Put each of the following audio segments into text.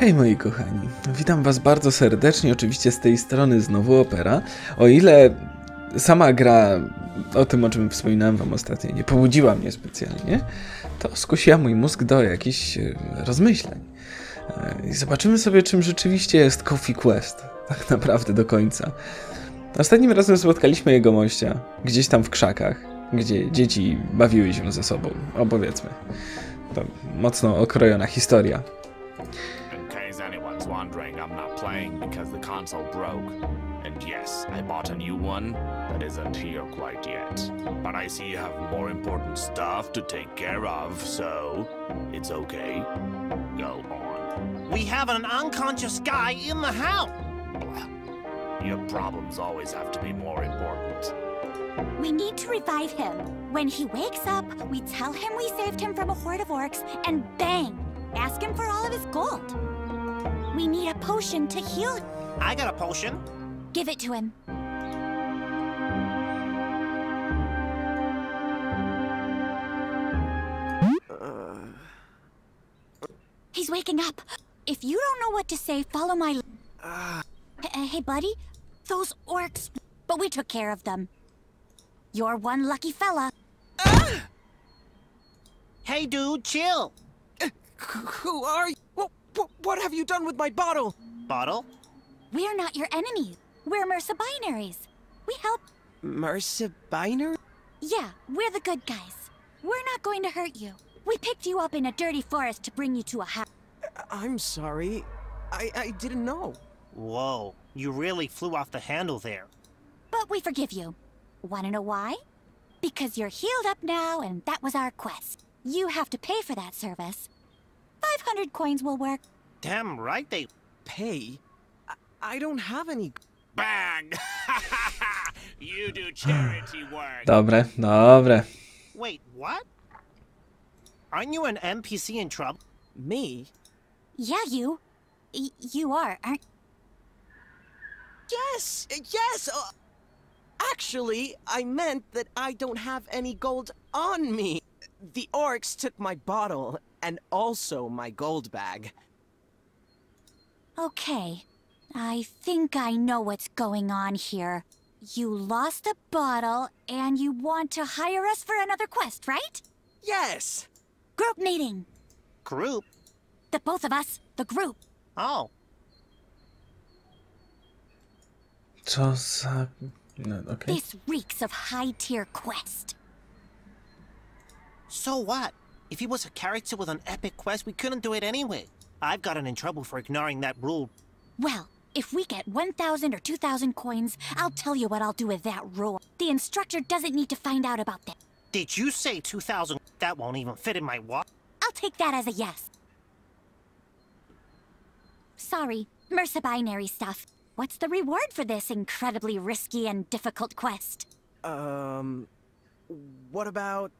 Hej moi kochani, witam was bardzo serdecznie, oczywiście z tej strony znowu Opera. O ile sama gra, o tym o czym wspominałem wam ostatnio, nie pobudziła mnie specjalnie, to skusiła mój mózg do jakichś e, rozmyśleń. E, I zobaczymy sobie, czym rzeczywiście jest Coffee Quest, tak naprawdę do końca. Ostatnim razem spotkaliśmy jego mościa, gdzieś tam w krzakach, gdzie dzieci bawiły się ze sobą, opowiedzmy. To mocno okrojona historia. In case anyone's wondering, I'm not playing because the console broke. And yes, I bought a new one that isn't here quite yet. But I see you have more important stuff to take care of, so it's okay. Go on. We have an unconscious guy in the house. Well, your problems always have to be more important. We need to revive him. When he wakes up, we tell him we saved him from a horde of orcs, and bang! Ask him for all of his gold. We need a potion to heal. I got a potion. Give it to him. Uh. He's waking up. If you don't know what to say, follow my. H- uh. uh, hey, buddy. Those orcs. But we took care of them. You're one lucky fella. Hey, dude, chill. Who are you? What, what, what have you done with my bottle? Bottle? We're not your enemies. We're Mersa binaries. We help. Mersa Biner? Yeah, we're the good guys. We're not going to hurt you. We picked you up in a dirty forest to bring you to a house. I'm sorry. I, I didn't know. Whoa, you really flew off the handle there. But we forgive you. Want to know why? Because you're healed up now, and that was our quest. You have to pay for that service. 500 coins will work. Damn right they. Pay? I, I don't have any. Bang! you do charity work. Dobre, dobre. Wait, what? Aren't you an NPC in trouble? Me? Yeah, you. Y- you are, aren't Yes! Yes! Uh, actually, I meant that I don't have any gold on me. The orcs took my bottle and also my gold bag. Okay. I think I know what's going on here. You lost a bottle, and you want to hire us for another quest, right? Yes! Group meeting. Group? The both of us, the group. Oh, Co za... No, okej. This reeks of high tier quest. so what? If he was a character with an epic quest, we couldn't do it anyway. I've gotten in trouble for ignoring that rule. Well, if we get 1,000 or 2,000 coins, I'll tell you what I'll do with that rule. The instructor doesn't need to find out about that. Did you say 2,000? That won't even fit in my wallet. I'll take that as a yes. Sorry, Mersa binary stuff. What's the reward for this incredibly risky and difficult quest? Um. What about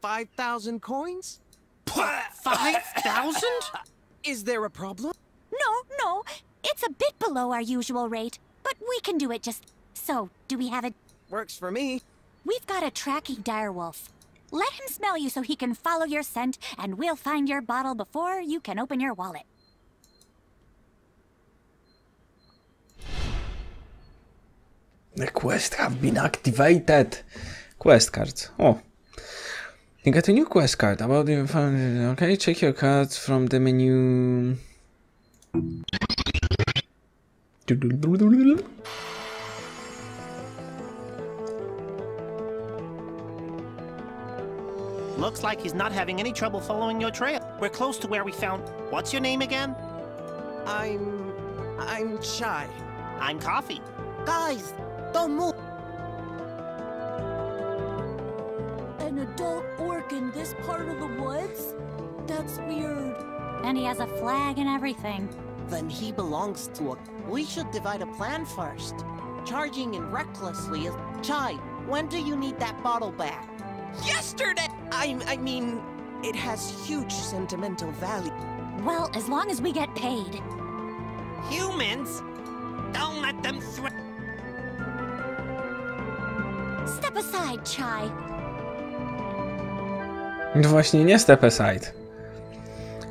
5,000 coins? 5,000? Is there a problem? No, no, it's a bit below our usual rate, but we can do it just. So, do we have a. Works for me. We've got a tracking direwolf. Let him smell you so he can follow your scent, and we'll find your bottle before you can open your wallet. The quest have been activated. Quest cards. O. You get a new quest card about the... Okay, check your cards from the menu. Looks like he's not having any trouble following your trail. We're close to where we found. What's your name again? I'm. I'm shy. I'm Coffee. Guys, don't move! An adult orc in this part of the woods? That's weird. And he has a flag and everything. Then he belongs to a. We should divide a plan first. Charging in recklessly is. Chai, when do you need that bottle back? Yesterday! I, I mean, it has huge sentimental value. Well, as long as we get paid. Humans? Don't let them threaten. Step aside, Chai. Właśnie, nie step aside.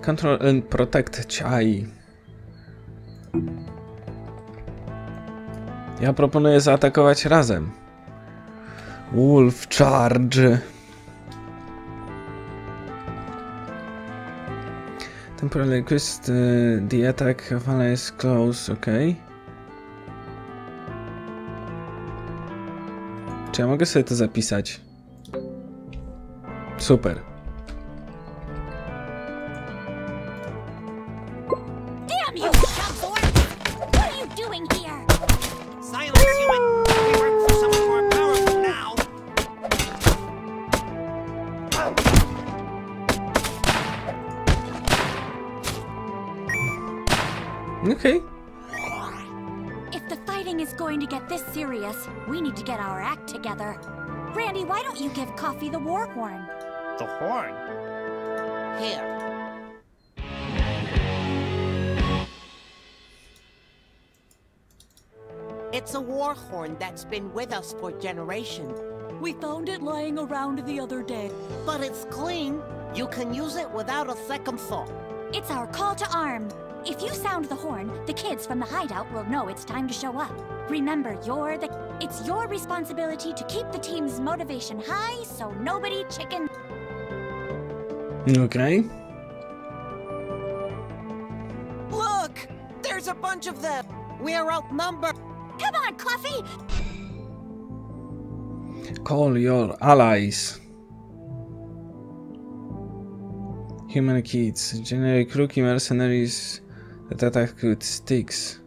Control and protect Chai. Ja proponuję zaatakować razem. Wolf Charge. Temporary request uh, the attack of ally is close, ok. Czy ja mogę sobie to zapisać? Super. Damn you, Shugthorpe! What are you doing here? Silence, human! We work for someone more powerful now. Okej. If the fighting is going to get this serious, we need to get our act together. Randy, why don't you give Coffee the war horn? The horn? Here. It's a war horn that's been with us for generations. We found it lying around the other day. But it's clean. You can use it without a second thought. It's our call to arm. If you sound the horn, the kids from the hideout will know it's time to show up. Remember, you're the. It's your responsibility to keep the team's motivation high so nobody chicken. Okej. Look! There's a bunch of them! We're outnumbered. Come on, Coffee! Call your allies. Human kids. Generic rookie mercenaries that attack with sticks.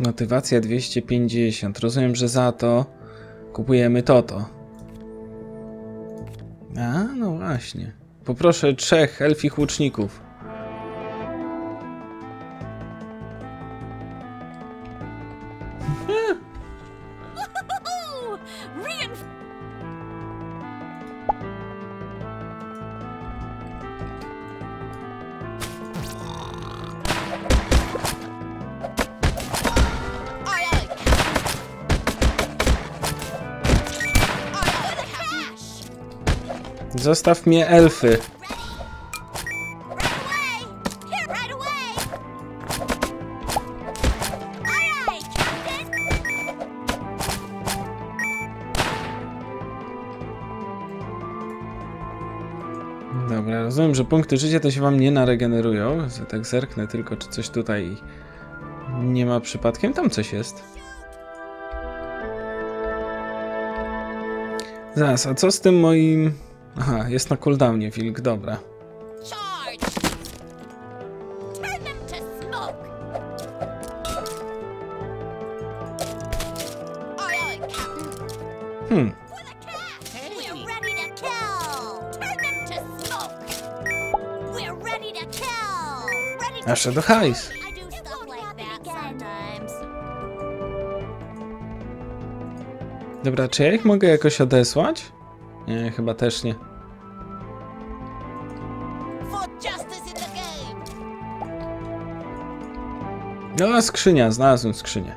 Motywacja 250. Rozumiem, że za to kupujemy toto. A, no właśnie. Poproszę trzech elfich łuczników. Zostaw mnie elfy. Dobra, rozumiem, że punkty życia to się wam nie naregenerują. Tak zerknę tylko, czy coś tutaj nie ma przypadkiem. Tam coś jest. Zaraz, a co z tym moim... Aha, jest na cooldownie wilk, dobra. Hmm, aż do hajs. Dobra, czy ja ich mogę jakoś odesłać? Nie, chyba też nie. No, skrzynia, znalazłem skrzynię.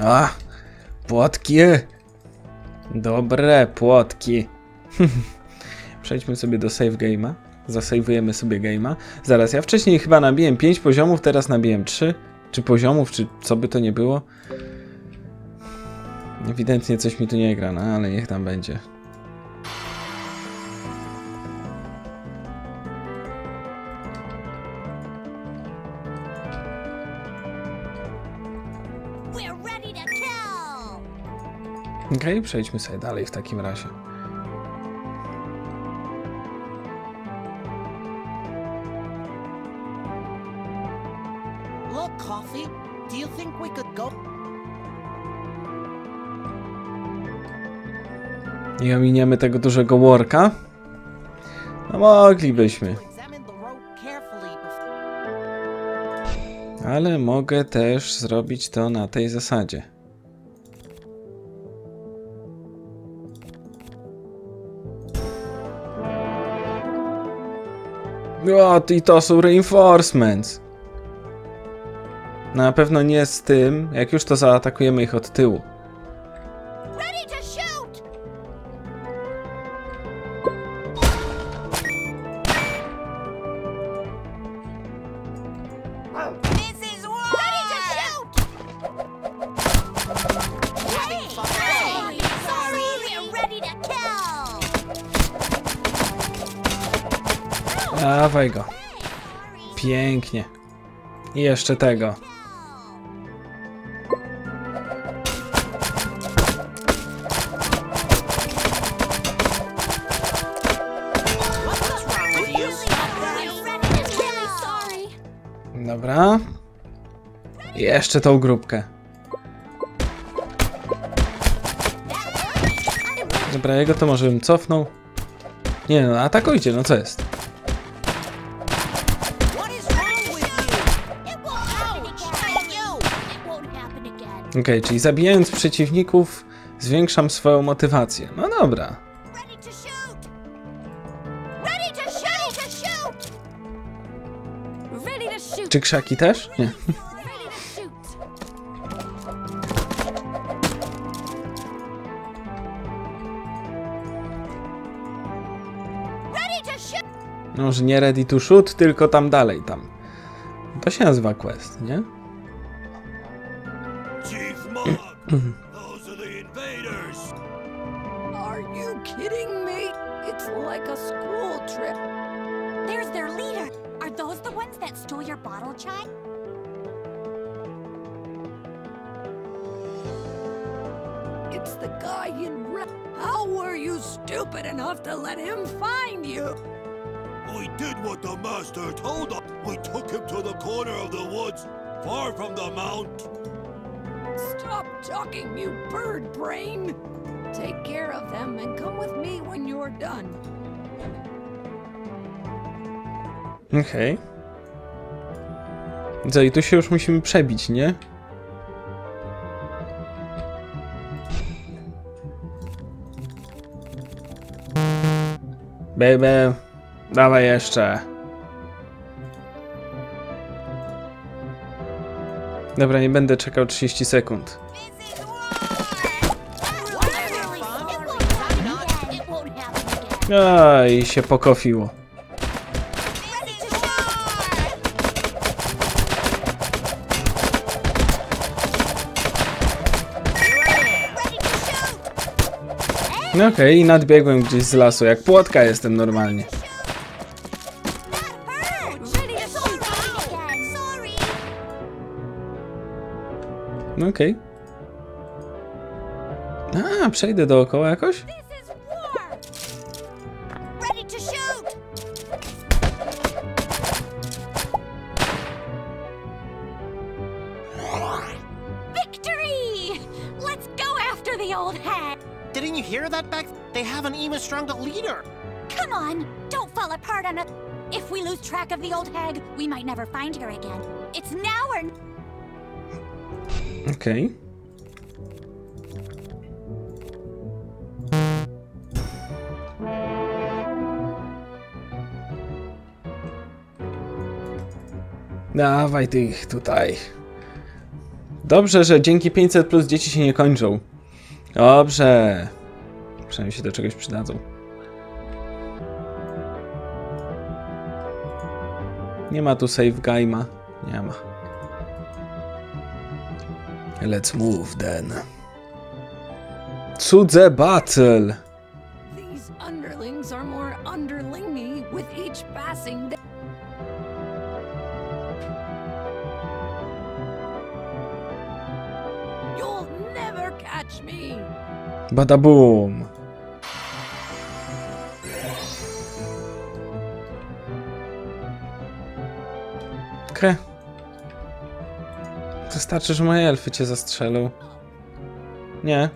A, płotki. Dobre płotki. Przejdźmy sobie do save game'a. Zasejwujemy sobie game'a. Zaraz, ja wcześniej chyba nabiłem 5 poziomów, teraz nabiłem 3. Czy poziomów, czy co by to nie było. Ewidentnie coś mi tu nie gra, no ale niech tam będzie. Okej, przejdźmy sobie dalej w takim razie. Look, Coffee. Do you think we could go? I ominiemy tego dużego worka. No moglibyśmy. Ale mogę też zrobić to na tej zasadzie. O, i to są reinforcements. Na pewno nie z tym, jak już to zaatakujemy ich od tyłu. Kill! Sorry. Dobra. Jeszcze tą grupkę. Dobra, jego to może bym cofnął. Nie no, atakujcie, no co jest? Okej, czyli zabijając przeciwników zwiększam swoją motywację. No dobra. Czy krzaki też? Nie. No, że nie ready to shoot, tylko tam dalej, tam. To się nazywa quest, nie? Those are the invaders! Are you kidding me? It's like a school trip. There's their leader. Are those the ones that stole your bottle, Chai? It's the guy in red. How were you stupid enough to let him find you? We did what the master told us. We took him to the corner of the woods, far from the mount. Talking, you bird brain. Take care of them and come with me when you're done. Okej. Co, i tu się już musimy przebić, nie? Baby, dawaj jeszcze. Dobra, nie będę czekał 30 sekund. A, i się pokofiło. No okej, i nadbiegłem gdzieś z lasu, jak płotka jestem normalnie. No okej. A, przejdę dookoła jakoś? Lose track of the old hag, we might never find her again. It's now or Okej. Dawaj tych tutaj. Dobrze, że dzięki 500 plus dzieci się nie kończą. Dobrze. Przynajmniej się do czegoś przydadzą. Nie ma tu save game'a. Nie ma. Let's move then. Cudze battle. These underlings are more underlingy with each passing day. You'll never catch me. Bada boom. Okej. Wystarczy, że moje elfy cię zastrzelą. Nie.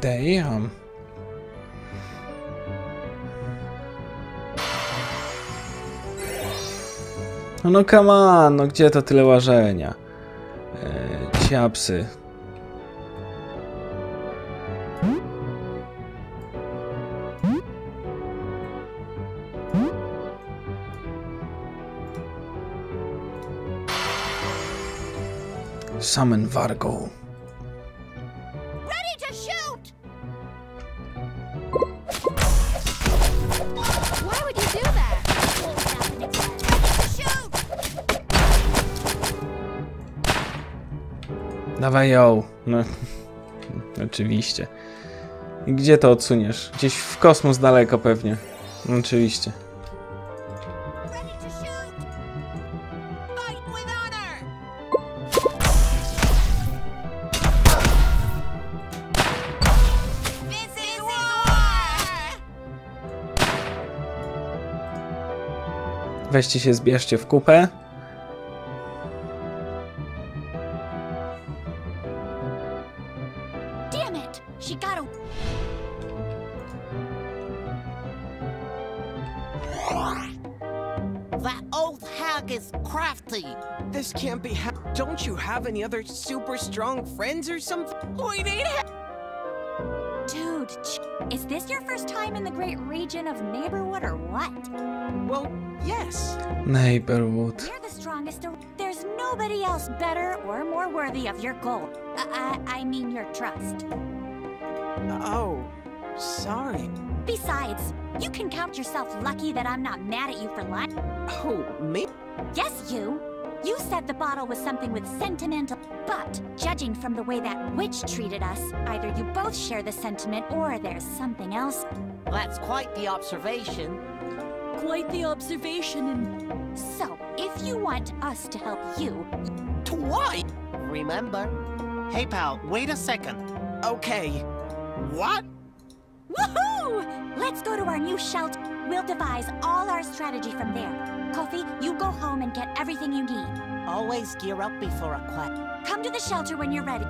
This No, no come on, no gdzie to tyle łażenia? Eee, ciapsy. Summon Vargo. Dawaj ją. No, oczywiście. I gdzie to odsuniesz? Gdzieś w kosmos daleko pewnie. Oczywiście. Weźcie się, zbierzcie w kupę. You any other super strong friends or something? We need help! Dude, ch- is this your first time in the great region of Neighborwood or what? Well, yes. Neighborhood. You're the strongest. There's nobody else better or more worthy of your gold. Uh, I, I mean your trust. Oh, sorry. Besides, you can count yourself lucky that I'm not mad at you for lying. Oh, me? Yes, you. You said the bottle was something with sentimental. But, judging from the way that witch treated us, either you both share the sentiment or there's something else. That's quite the observation. Quite the observation. And... So, if you want us to help you, To what? Remember? Hey, pal, wait a second. Okay. What? Woohoo! Let's go to our new shelter. We'll devise all our strategy from there. Kofi, you go home and get everything you need. Always gear up before a quest. Come to the shelter when you're ready.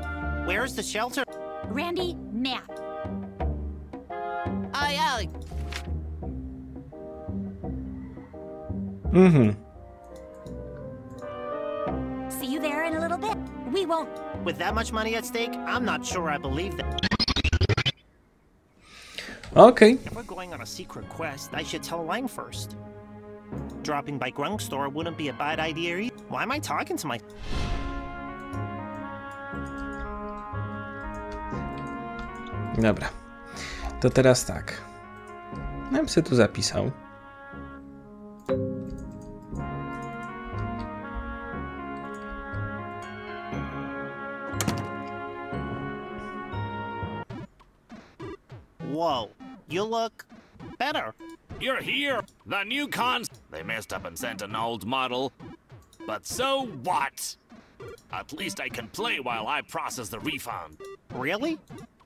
Where's the shelter? Randy, nap. Aye, aye. Mhm. See you there in a little bit. We won't. With that much money at stake, I'm not sure I believe that. Okay. If we're going on a secret quest, I should tell Lang first. Dropping by Grunk Store wouldn't be a bad idea either. Why am I talking to my... Dobra. To teraz tak. Ja bym sobie tu zapisał. Whoa, you look better. You're here! The new cons. They messed up and sent an old model. But so what? At least I can play while I process the refund. Really?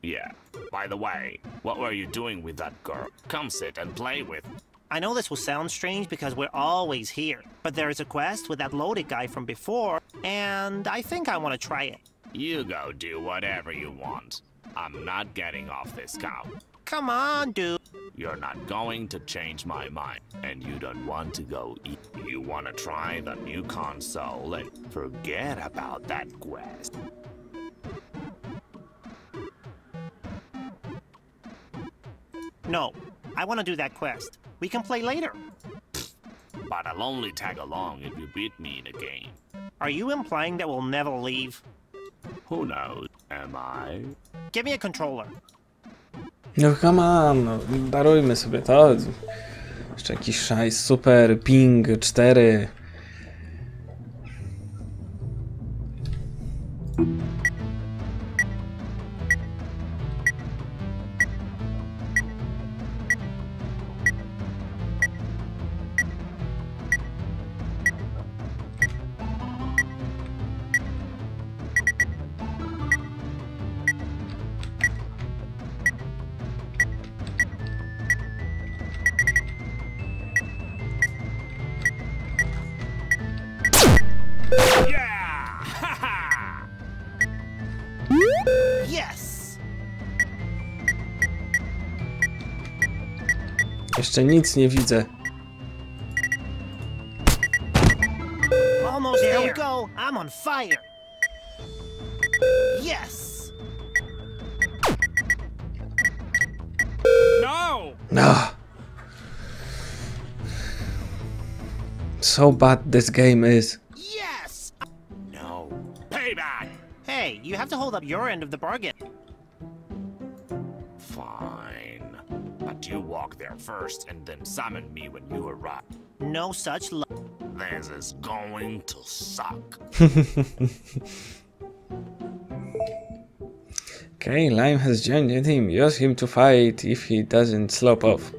Yeah. By the way, what were you doing with that girl? Come sit and play with. I know this will sound strange because we're always here, but there is a quest with that loaded guy from before, and I think I want to try it. You go do whatever you want. I'm not getting off this cow. Come on, dude. You're not going to change my mind, and you don't want to go eat. You want to try the new console and forget about that quest. No, I want to do that quest. We can play later. But I'll only tag along if you beat me in a game. Are you implying that we'll never leave? Who knows? Am I? Give me a controller. No come on, no, darujmy sobie to. Jeszcze jakiś szajs, super, ping 4. Jeszcze nic nie widzę. on fire. Yes. No! No. So bad this game is. Yes. No. Payback! Hey, you have to hold up your end of the bargain. You walk there first and then summon me when you arrive. No such luck. This is going to suck. Okay, Lime has joined the team. Use him to fight if he doesn't slope off.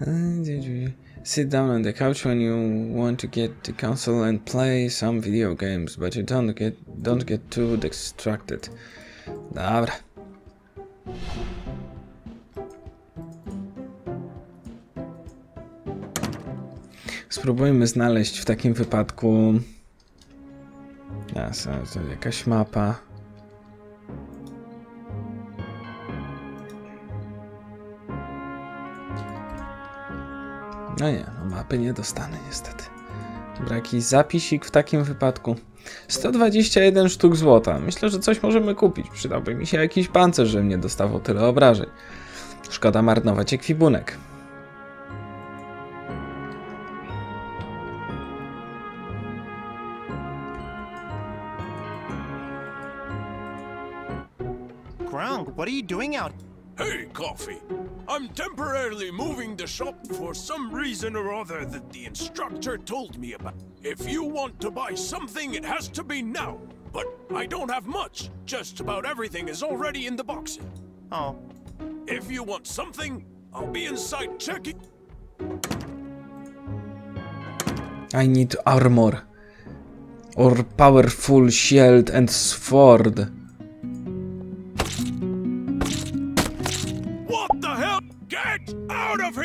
Uh, did you sit down on the couch when you want to get the console and play some video games, but you don't get don't get too distracted. Dobra. Spróbujmy znaleźć w takim wypadku. Jasne, jakaś mapa. No nie, no mapy nie dostanę niestety. Dobra, jakiś zapisik w takim wypadku. 121 sztuk złota. Myślę, że coś możemy kupić. Przydałby mi się jakiś pancerz, żebym nie dostawał tyle obrażeń. Szkoda marnować ekwipunek. What are you doing out? Hey, Coffee. I'm temporarily moving the shop for some reason or other that the instructor told me about. If you want to buy something, it has to be now. But I don't have much. Just about everything is already in the boxes. Oh, If you want something, I'll be inside checking. I need armor. Or powerful shield and sword. Here!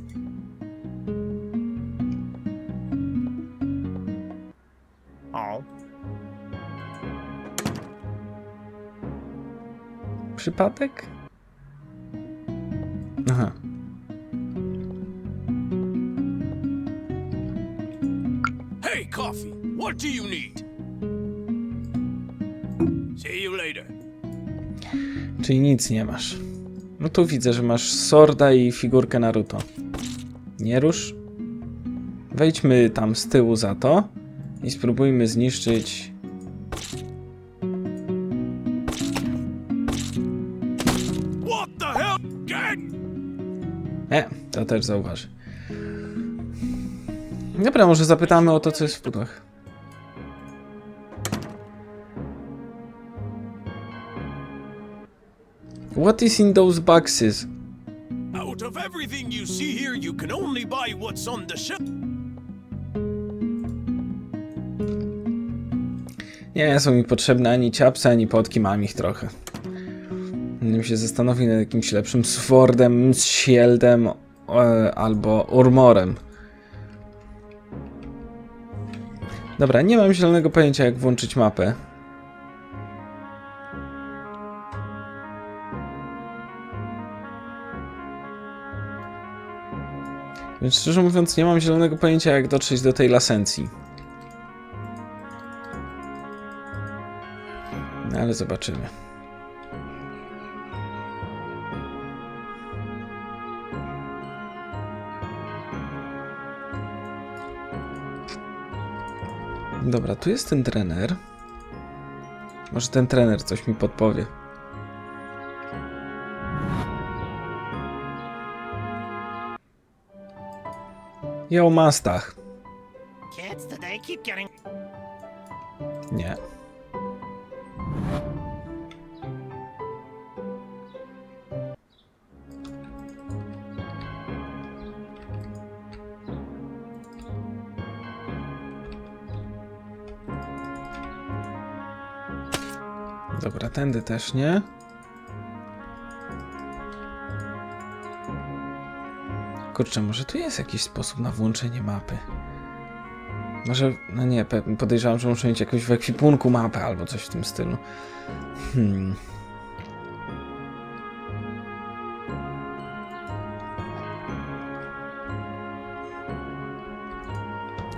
oh. Przypadek? Aha. Hey, Coffee. What do you need? See you later. Czyli nic nie masz. No tu widzę, że masz Sorda i figurkę Naruto. Nie rusz. Wejdźmy tam z tyłu za to i spróbujmy zniszczyć. E, to też zauważy. Dobra, może zapytamy o to, co jest w pudłach. What is in those boxes? Out of everything you see here, you can only buy what's on the shelf. Nie są mi potrzebne ani ciapsy, ani potki, mam ich trochę. Bym się zastanowił nad jakimś lepszym swordem, shieldem e, albo urmorem. Dobra, nie mam zielonego pojęcia jak włączyć mapę. Więc szczerze mówiąc nie mam zielonego pojęcia jak dotrzeć do tej lasencji. No, ale zobaczymy. Dobra, tu jest ten trener. Może ten trener coś mi podpowie. Mastach. Today keep getting. Nie. Dobra, tędy też nie. Kurczę, może tu jest jakiś sposób na włączenie mapy. Może, no nie, podejrzewam, że muszę mieć jakoś w ekwipunku mapę albo coś w tym stylu. Hmm.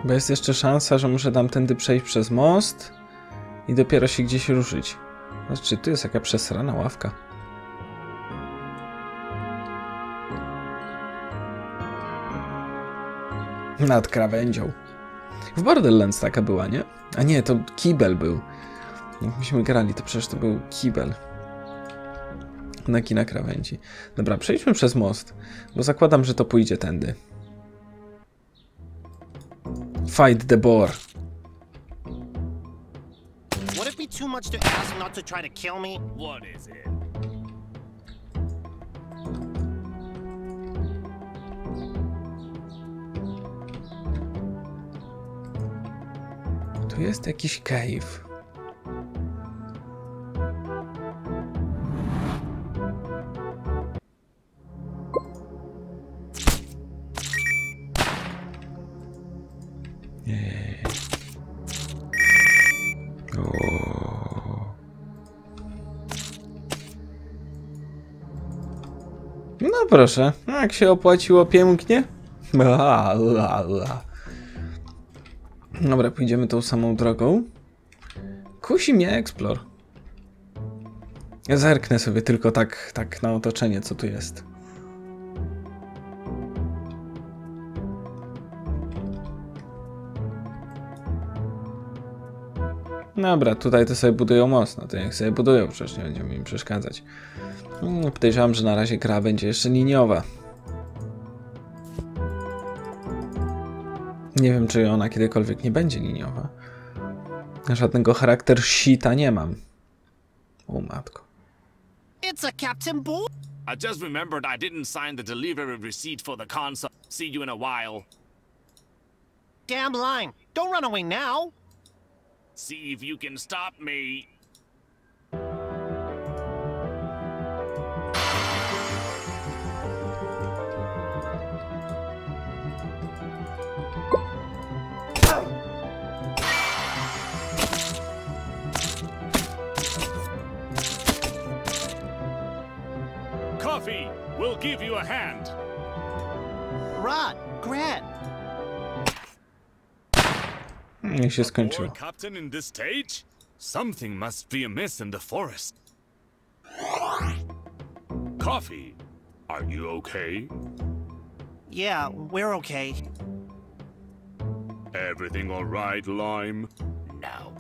Bo jest jeszcze szansa, że muszę tamtędy przejść przez most i dopiero się gdzieś ruszyć. Znaczy, tu jest jaka przesrana ławka. Nad krawędzią. W Borderlands taka była, nie? A nie, to kibel był. Jak myśmy grali, to przecież to był kibel. Na kina krawędzi. Dobra, przejdźmy przez most, bo zakładam, że to pójdzie tędy. Fight the boar. Would be too much to ask not to try to kill me? What is it? Jest jakiś cave. No proszę, jak się opłaciło pięknie. Ua, ua, ua. Dobra, pójdziemy tą samą drogą. Kusi mnie Explore. Ja zerknę sobie tylko tak, tak na otoczenie, co tu jest. Dobra, tutaj to sobie budują mocno, to niech sobie budują, przecież nie będziemy im przeszkadzać. Mm, Podejrzewam, że na razie gra będzie jeszcze liniowa. Nie wiem, czy ona kiedykolwiek nie będzie liniowa. Żadnego charakter sita nie mam. O matko. It's a Captain Bull. I just remembered I didn't sign the delivery receipt for the console. See you in a while. Damn line. Don't run away now. See if you can stop me. Give you a hand. Rod, Grant. Niech się Or skończyło. captain in this stage? Something must be amiss in the forest. Coffee, are you okay? Yeah, we're okay. Everything all right, Lime? No.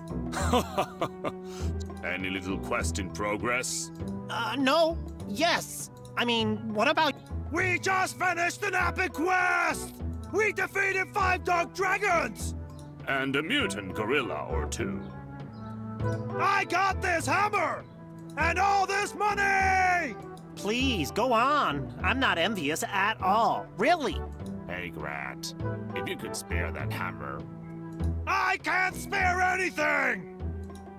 Any little quest in progress? Uh, no. Yes. I mean, what about... We just finished an epic quest! We defeated five dark dragons! And a mutant gorilla or two. I got this hammer! And all this money! Please, go on. I'm not envious at all. Really. Hey, Grant. if you could spare that hammer. I can't spare anything!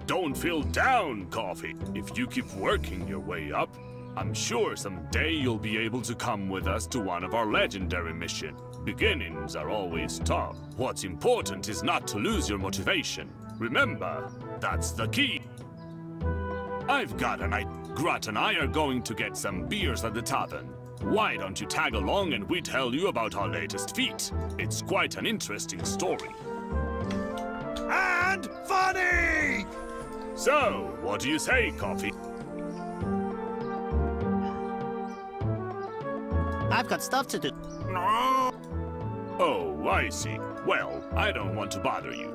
Don't feel down, Coffee. If you keep working your way up, I'm sure someday you'll be able to come with us to one of our legendary missions. Beginnings are always tough. What's important is not to lose your motivation. Remember, that's the key. I've got an idea. Grat and I are going to get some beers at the tavern. Why don't you tag along and we tell you about our latest feat? It's quite an interesting story. And funny! So, what do you say, Coffee? I've got stuff to do. Oh, I see. Well, I don't want to bother you.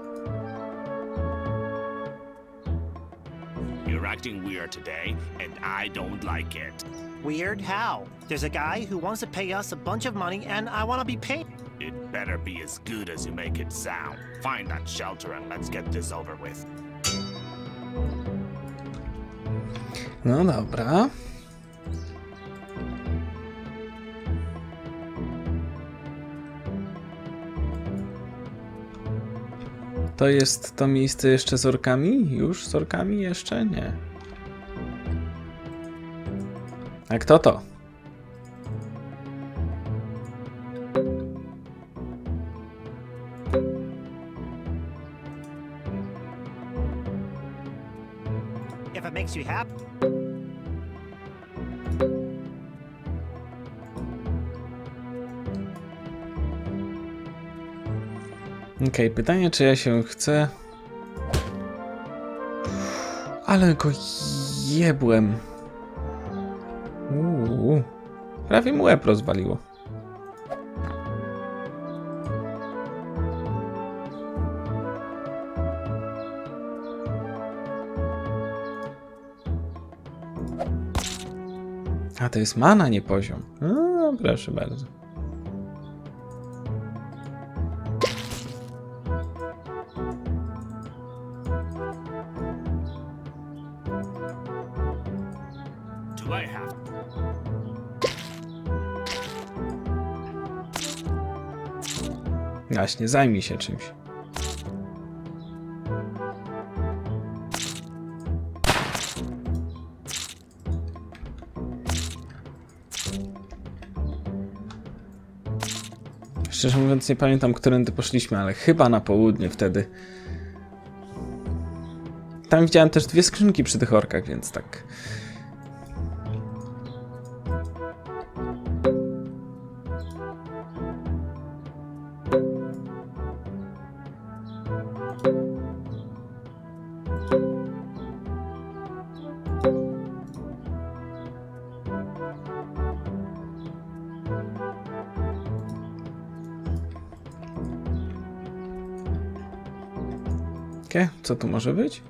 You're acting weird today, and I don't like it. Weird? How? There's a guy who wants to pay us a bunch of money, and I want to be paid. It better be as good as you make it sound. Find that shelter and let's get this over with. No dobra. To jest to miejsce jeszcze z orkami? Już z orkami? Jeszcze? Nie. A kto to? If it makes you happy. Okej, pytanie, czy ja się chcę... Ale go jebłem. Uuu. Prawie mu łeb rozwaliło. A to jest mana, nie poziom. A, proszę bardzo. Właśnie, zajmij się czymś. Szczerze mówiąc, nie pamiętam, którędy poszliśmy, ale chyba na południe wtedy. Tam widziałem też dwie skrzynki przy tych orkach, więc tak. Co tu może być?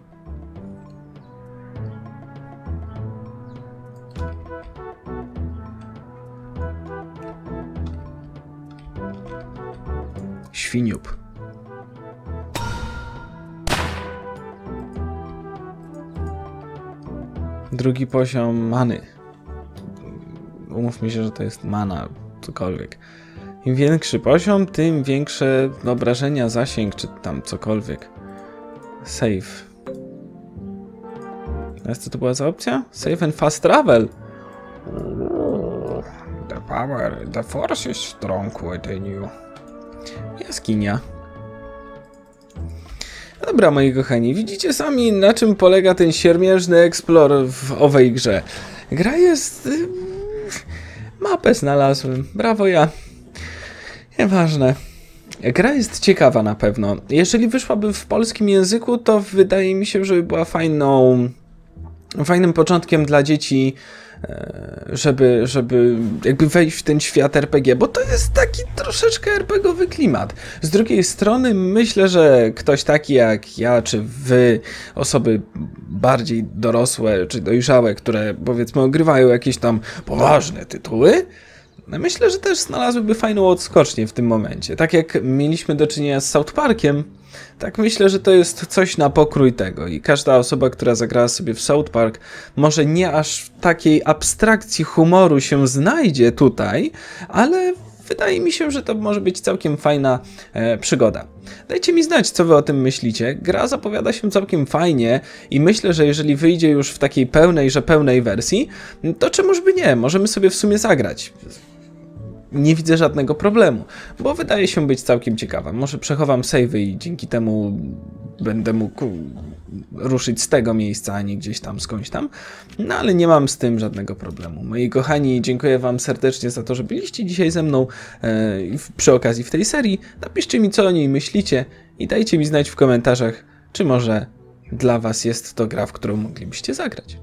Świniup. Drugi poziom many. Umówmy się, że to jest mana, cokolwiek. Im większy poziom, tym większe obrażenia, zasięg, czy tam cokolwiek. Save. A co to była za opcja? Save and fast travel. The power, the force is strong within you. Jaskinia. Dobra, moi kochani, widzicie sami na czym polega ten siermierzny explore w owej grze. Gra jest... Mapę znalazłem. Brawo ja. Nieważne. Gra jest ciekawa na pewno. Jeżeli wyszłaby w polskim języku, to wydaje mi się, że by była fajną, fajnym początkiem dla dzieci, e, żeby, żeby jakby wejść w ten świat RPG, bo to jest taki troszeczkę RPGowy klimat. Z drugiej strony myślę, że ktoś taki jak ja, czy wy, osoby bardziej dorosłe, czy dojrzałe, które powiedzmy ogrywają jakieś tam poważne tytuły, Myślę, że też znalazłyby fajną odskocznię w tym momencie. Tak jak mieliśmy do czynienia z South Parkiem, tak myślę, że to jest coś na pokrój tego i każda osoba, która zagrała sobie w South Park, może nie aż w takiej abstrakcji humoru się znajdzie tutaj, ale wydaje mi się, że to może być całkiem fajna e, przygoda. Dajcie mi znać, co wy o tym myślicie. Gra zapowiada się całkiem fajnie i myślę, że jeżeli wyjdzie już w takiej pełnej, że pełnej wersji, to czemuż by nie, możemy sobie w sumie zagrać nie widzę żadnego problemu, bo wydaje się być całkiem ciekawa. Może przechowam savey i dzięki temu będę mógł ruszyć z tego miejsca, a nie gdzieś tam skądś tam. No ale nie mam z tym żadnego problemu. Moi kochani, dziękuję Wam serdecznie za to, że byliście dzisiaj ze mną e, przy okazji w tej serii. Napiszcie mi, co o niej myślicie i dajcie mi znać w komentarzach, czy może dla Was jest to gra, w którą moglibyście zagrać.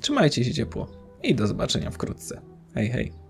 Trzymajcie się ciepło i do zobaczenia wkrótce. Hej, hej.